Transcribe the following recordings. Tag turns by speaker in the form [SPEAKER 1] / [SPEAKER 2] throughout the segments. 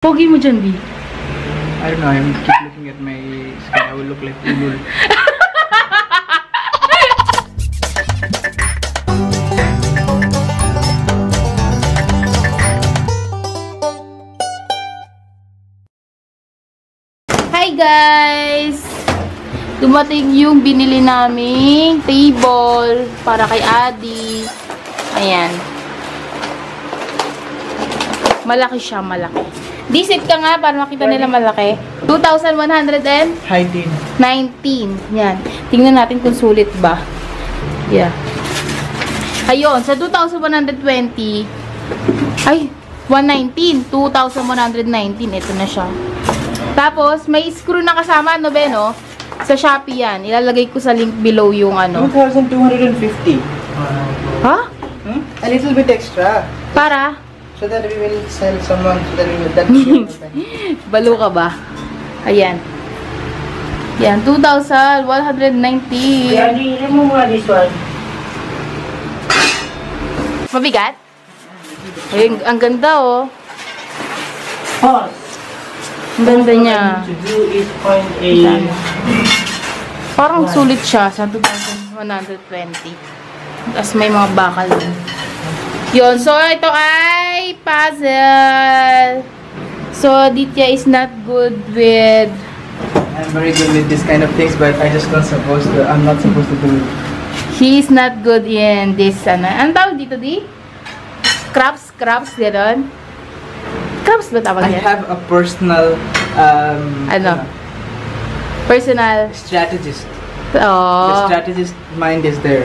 [SPEAKER 1] Pogi mo dyan, B.
[SPEAKER 2] I don't know, I'm keep looking at my skin. I will look like Ulul.
[SPEAKER 1] Hi guys! Dumating yung binili naming table para kay Adi. Ayan. Malaki siya, malaki. Disit ka nga para makita nila malaki. 2,119.
[SPEAKER 2] Hi, Dean.
[SPEAKER 1] Yan. Tingnan natin kung sulit ba. Yeah. Ayun, sa 2,120, ay, 119. 2,119. Ito na siya. Tapos, may screw na kasama, ano ba, no? Sa Shopee yan. Ilalagay ko sa link below yung ano.
[SPEAKER 2] 2,250.
[SPEAKER 1] Ha?
[SPEAKER 2] Hmm? A little bit extra.
[SPEAKER 1] Para?
[SPEAKER 2] So that we will sell someone so that we will that
[SPEAKER 1] Balo ka ba? Ayan. Yan, 2,190.
[SPEAKER 3] Yeah, remove mo this one.
[SPEAKER 1] Mabigat? Ay, ang, ang ganda, oh.
[SPEAKER 3] Pause.
[SPEAKER 1] Ang ganda niya.
[SPEAKER 3] What I need to do is find a...
[SPEAKER 1] Dami. Parang sulit siya sa 2,120. Tapos may mga bakal din. Yun. So, ito ay puzzle. So, Ditya is not good with...
[SPEAKER 2] I'm very good with this kind of things, but I just not supposed to. I'm not supposed to do it.
[SPEAKER 1] He is not good in this, ano. Ang tawag dito, di? Scraps? Scraps, gano'n? Scraps ba tawag
[SPEAKER 2] I have a personal um,
[SPEAKER 1] Ano? Personal.
[SPEAKER 2] strategist. The
[SPEAKER 1] Oh.
[SPEAKER 2] strategist mind is there.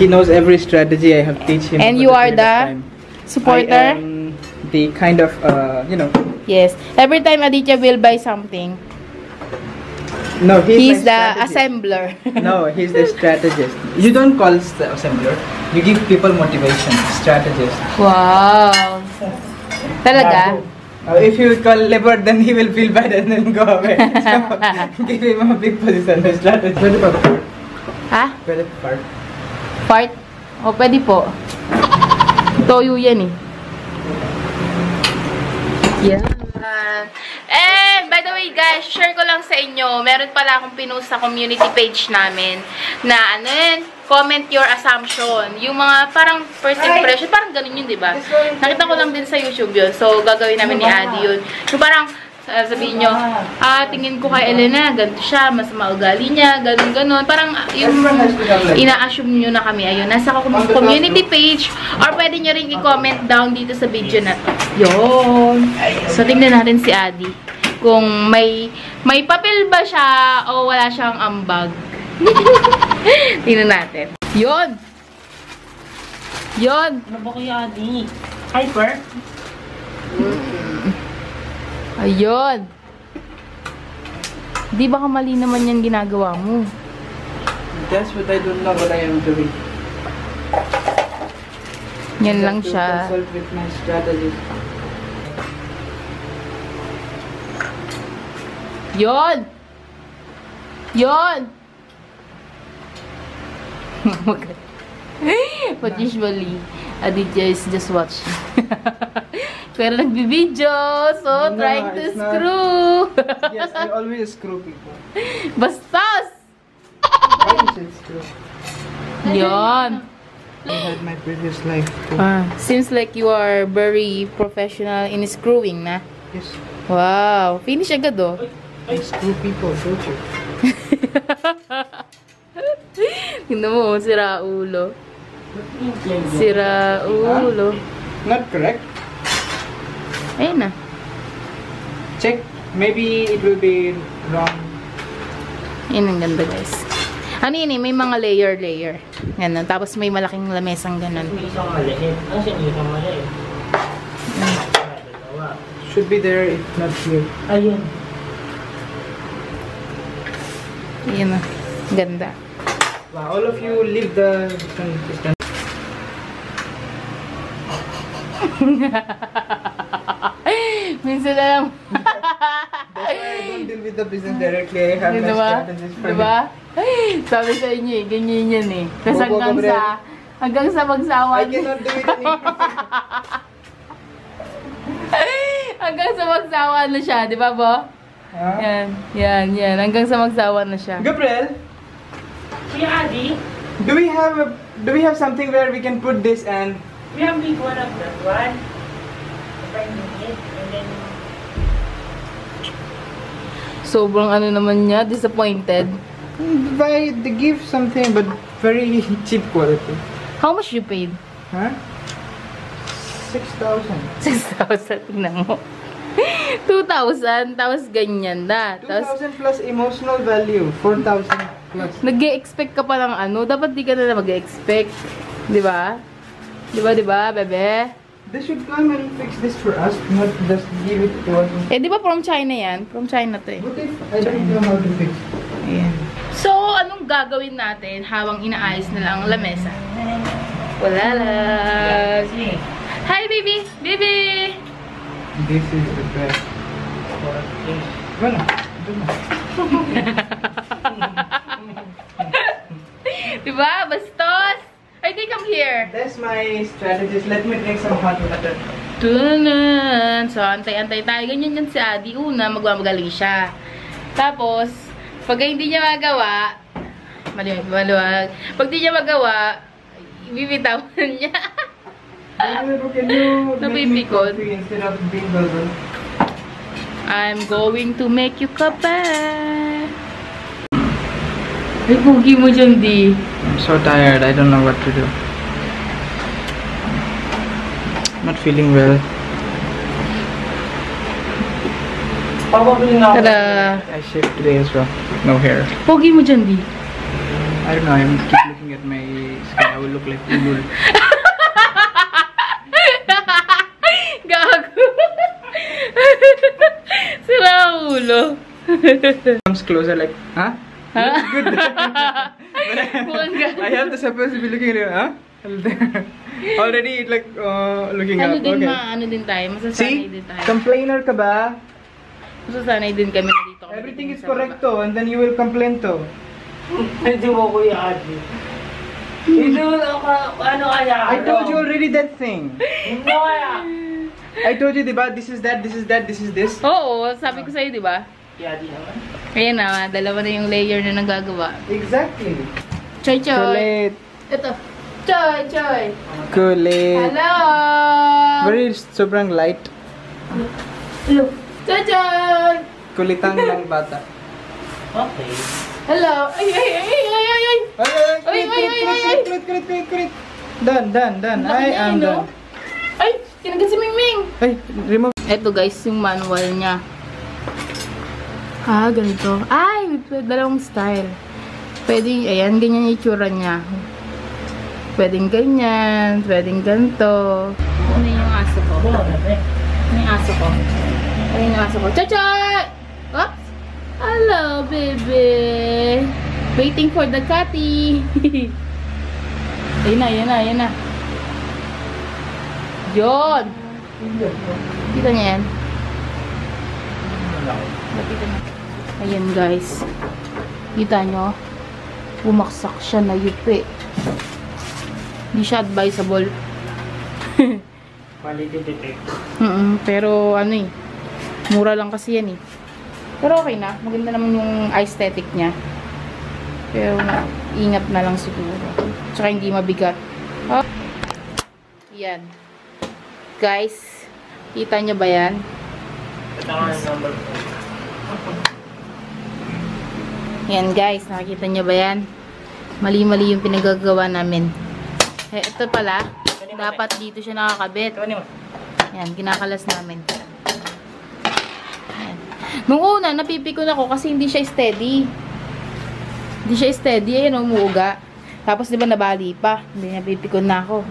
[SPEAKER 2] He knows every strategy I have teach him.
[SPEAKER 1] And you are the
[SPEAKER 2] time.
[SPEAKER 1] supporter?
[SPEAKER 2] I the kind of uh, you know.
[SPEAKER 1] Yes. Every time Aditya will buy something,
[SPEAKER 2] No, he's,
[SPEAKER 1] he's the
[SPEAKER 2] strategist.
[SPEAKER 1] assembler.
[SPEAKER 2] No, he's the strategist. You don't call the assembler. You give people motivation. Strategist.
[SPEAKER 1] wow. Talaga?
[SPEAKER 2] Uh, if you call Leopard, then he will feel bad and then go away. So, give him a big position. The strategist. Pwede pa part?
[SPEAKER 1] Ha?
[SPEAKER 2] Pwede pa part?
[SPEAKER 1] Part? O, pwede po. Toyo yan eh. Yan. And, by the way guys, share ko lang sa inyo, meron pala akong pinost sa community page namin na ano yun, comment your assumption. Yung mga parang first impression, parang ganun yun, di ba? Nakita ko lang din sa YouTube yun. So, gagawin namin ni Adi yun. Yung parang, uh, sabihin nyo, ah, tingin ko kay Elena, ganito siya, masama ugali niya, ganun, ganun. Parang, ah, yung ina-assume nyo na kami. Ayun, nasa com- community page, or pwede nyo rin i-comment down dito sa video na to. Yun. So, tingnan natin si Adi. Kung may, may papel ba siya, o wala siyang ambag. tingnan natin. Yun! Yun!
[SPEAKER 3] Ano ba kaya, Adi? Hyper?
[SPEAKER 1] Ayun! Di ba mali naman yan ginagawa mo?
[SPEAKER 2] That's what I don't know what I am doing.
[SPEAKER 1] Yan lang siya.
[SPEAKER 2] Consult with my strategist.
[SPEAKER 1] Yon! Yon! But usually, Aditya is just watching. Pero nagbibideo, so
[SPEAKER 2] No,
[SPEAKER 1] trying to
[SPEAKER 2] not.
[SPEAKER 1] screw.
[SPEAKER 2] yes, I always screw people.
[SPEAKER 1] Bastos!
[SPEAKER 2] Why is it screw?
[SPEAKER 1] Yon.
[SPEAKER 2] I had my previous life too.
[SPEAKER 1] Ah, seems like you are very professional in screwing na.
[SPEAKER 2] Yes,
[SPEAKER 1] Wow, finish agad oh.
[SPEAKER 2] I screw people, don't you?
[SPEAKER 1] Tingnan mo, oh, sira ulo. Sira ulo.
[SPEAKER 2] Not correct.
[SPEAKER 1] Ayun na.
[SPEAKER 2] Check. Maybe it will be wrong.
[SPEAKER 1] Yan ang ganda guys. Ano yun eh, may mga layer-layer. Ganun. Tapos may malaking lamesang ganun.
[SPEAKER 3] May isang maliit. Nasaan yung isang maliit?
[SPEAKER 2] Should be there if not here.
[SPEAKER 3] Ayun.
[SPEAKER 1] Yan na. Ganda.
[SPEAKER 2] Wow, all of you leave the distance.
[SPEAKER 1] Na lang.
[SPEAKER 2] That's why I don't deal with the business directly. I have my
[SPEAKER 1] diba?
[SPEAKER 2] strategist for
[SPEAKER 1] Diba? Sabi sa inyo eh, ganyan yan eh. Tapos hanggang sa, hanggang sa
[SPEAKER 2] I
[SPEAKER 1] magsawa.
[SPEAKER 2] cannot do it anymore.
[SPEAKER 1] Hanggang sa magsawa na siya, di ba, Bo?
[SPEAKER 2] Huh?
[SPEAKER 1] Yan, yan, yan. Hanggang sa magsawa na siya.
[SPEAKER 2] Gabriel,
[SPEAKER 3] Si Adi,
[SPEAKER 2] do we have a, do we have something where we can put this and
[SPEAKER 3] we have big one of that one. If I need it, and then
[SPEAKER 1] Sobrang ano naman niya, disappointed.
[SPEAKER 2] buy the give something but very cheap quality?
[SPEAKER 1] How much you paid?
[SPEAKER 2] Huh? Six thousand.
[SPEAKER 1] 6,000, tingnan mo. 2,000, tapos ganyan na.
[SPEAKER 2] Two
[SPEAKER 1] Tapos,
[SPEAKER 2] thousand plus emotional value. Four thousand plus.
[SPEAKER 1] nag expect ka pa ng ano, dapat di ka na mag-expect. Di ba? Di ba, di ba, bebe?
[SPEAKER 2] They should come and fix this for us, not just give it to us.
[SPEAKER 1] Eh, di ba from China yan? From China to eh.
[SPEAKER 2] What if I don't know how to fix?
[SPEAKER 1] Ayan. So, anong gagawin natin habang inaayos nila ang lamesa? Wala lang. Hi, baby! Baby!
[SPEAKER 2] This is the best. Na.
[SPEAKER 1] diba? Bastos! I think I'm here.
[SPEAKER 2] That's my strategist. Let me drink some hot water.
[SPEAKER 1] Tunan! So, antay-antay tayo. Ganyan yan si Adi. Una, magmamagaling siya. Tapos, pag hindi niya magawa, maluwag, maluwag. Pag di niya magawa, ibibitawan niya.
[SPEAKER 2] Can you make me coffee instead of being bubble?
[SPEAKER 1] I'm going to make you kape. Ay, pugi mo dyan, di.
[SPEAKER 2] I'm so tired. I don't know what to do. Not feeling well.
[SPEAKER 3] Probably not.
[SPEAKER 2] I shaved today as well. No hair.
[SPEAKER 1] Pugi mo dyan.
[SPEAKER 2] I don't know. I'm keep looking at my skin. I will look like Ulul.
[SPEAKER 1] Gago. Sira ang ulo.
[SPEAKER 2] Comes closer like, huh?
[SPEAKER 1] Ha?
[SPEAKER 2] Good. I have to supposed to be looking at you, huh? Already like uh, looking
[SPEAKER 1] Ano
[SPEAKER 2] up.
[SPEAKER 1] din,
[SPEAKER 2] Okay.
[SPEAKER 1] ma, ano din tayo. Masasanay
[SPEAKER 2] See?
[SPEAKER 1] din tayo.
[SPEAKER 2] Complainer ka ba?
[SPEAKER 1] Masasanay din kami na dito.
[SPEAKER 2] Everything is correct to, and then you will complain to.
[SPEAKER 3] Hindi mo Kuya Adi. Hindi mo ako, ano kaya?
[SPEAKER 2] I told you already that thing.
[SPEAKER 3] Hindi kaya.
[SPEAKER 2] I told you, diba? This is that, this is that, this is this.
[SPEAKER 1] Oo, sabi ko sa'yo, di ba?
[SPEAKER 3] Si Adi naman.
[SPEAKER 1] Ayan na, dalawa na yung layer na nagagawa.
[SPEAKER 2] Exactly.
[SPEAKER 1] Choy, choy.
[SPEAKER 2] Kulit.
[SPEAKER 1] Ito. Choy, choy.
[SPEAKER 2] Kulit.
[SPEAKER 1] Hello!
[SPEAKER 2] Very sobrang light.
[SPEAKER 1] Hello. Choy, choy!
[SPEAKER 2] Kulitang lang bata.
[SPEAKER 3] Okay.
[SPEAKER 1] Hello! Ay, ay, ay, ay, ay, ay!
[SPEAKER 2] Ay,
[SPEAKER 1] Ay, ay, ay, ay, ay.
[SPEAKER 2] kulit, kulit, kulit, kulit. Done, done, done. I am
[SPEAKER 1] no?
[SPEAKER 2] done.
[SPEAKER 1] Ay! Kinagat si Mingming!
[SPEAKER 2] Ay, remove.
[SPEAKER 1] Ito guys, yung manual niya. Ah, ganito. Ay, dalawang style. Pwede, ayan, ganyan yung itsura niya. Pwedeng ganyan, pwedeng ganito. Ano yung aso ko?
[SPEAKER 3] Ano
[SPEAKER 1] yung aso ko? Ano yung aso ko? Chachay! Oops! Hello, baby! Waiting for the catty! ayun na, ayun na, ayun na. Yun! Kita niya yan? Lapitan na. Ayan guys. Kita nyo? Bumaksak siya na yupi. Hindi siya advisable.
[SPEAKER 3] Quality defect.
[SPEAKER 1] Mm pero ano eh. Mura lang kasi yan eh. Pero okay na. Maganda naman yung aesthetic niya. Pero na, ingat na lang siguro. Tsaka hindi mabigat. Oh. Yan. Guys, kita nyo ba yan?
[SPEAKER 3] Ito yung number ko.
[SPEAKER 1] Yan guys, nakikita nyo ba yan? Mali-mali yung pinagagawa namin. Eh, ito pala, dapat dito siya nakakabit. Yan, kinakalas namin. Yan. Nung una, napipikon ako kasi hindi siya steady. Hindi siya steady, ayun, umuuga. Tapos, di ba, nabali pa. Hindi napipikon na ako.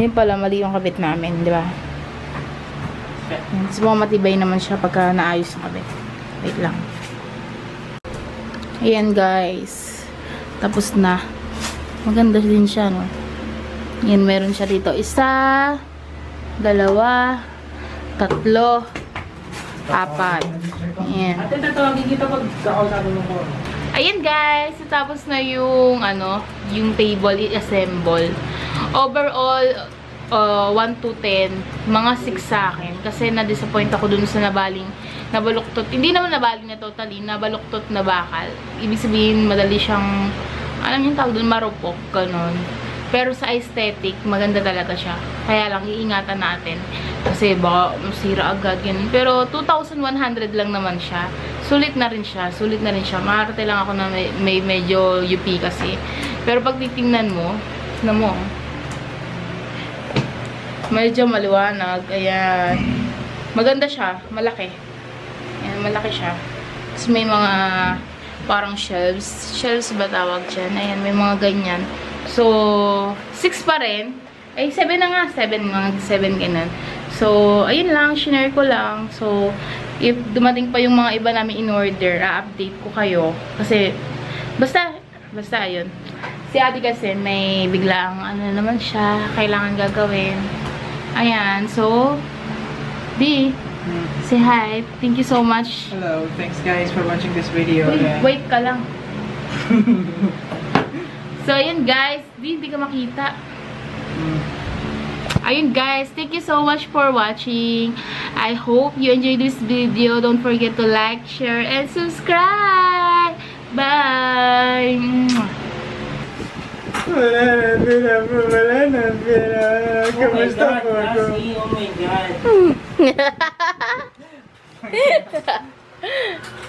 [SPEAKER 1] Yun pala, mali yung kabit namin, di ba? Tapos, mga matibay naman siya pagka naayos ang kabit. Wait lang. Ayan, guys. Tapos na. Maganda din siya, no? Yan, meron siya dito. Isa, dalawa, tatlo, apat. Ayan.
[SPEAKER 3] Ate, tatawagin kita pag kakausapin mo ko.
[SPEAKER 1] Ayan guys, tapos na yung ano, yung table i-assemble. Overall, uh, 1 to 10, mga 6 sa akin. Kasi na-disappoint ako dun sa nabaling, nabaluktot. Hindi naman nabaling na totally, nabaluktot na bakal. Ibig sabihin, madali siyang, alam yung tawag dun, marupok, ganun. Pero sa aesthetic, maganda talaga siya. Kaya lang, iingatan natin. Kasi baka masira agad yun. Pero 2,100 lang naman siya. Sulit na rin siya. Sulit na rin siya. Makakarte lang ako na may, may medyo UP kasi. Pero pag titingnan mo, na mo, medyo maliwanag. Ayan. Maganda siya. Malaki. Ayan, malaki siya. Tapos may mga parang shelves. Shelves ba tawag dyan? Ayan, may mga ganyan. So, 6 pa rin. Ay, 7 na nga. 7 mga 7 ganun. So, ayun lang. Shinare ko lang. So, if dumating pa yung mga iba namin in order, a-update ko kayo. Kasi, basta, basta ayun. Si ate kasi may biglang, ano naman siya, kailangan gagawin. Ayan. So, B, say hi. Thank you so much.
[SPEAKER 2] Hello, thanks guys for watching this video.
[SPEAKER 1] Wait, wait ka lang. so, ayun guys. Di, hindi ka makita.
[SPEAKER 2] Mm.
[SPEAKER 1] Ayun guys, thank you so much for watching. I hope you enjoyed this video. Don't forget to like, share, and subscribe. Bye! Mwah.
[SPEAKER 2] Wala na, wala na, wala na, wala na.
[SPEAKER 3] Oh my
[SPEAKER 2] Kamusta
[SPEAKER 3] God,
[SPEAKER 2] po ako?
[SPEAKER 3] Lassie, oh my God.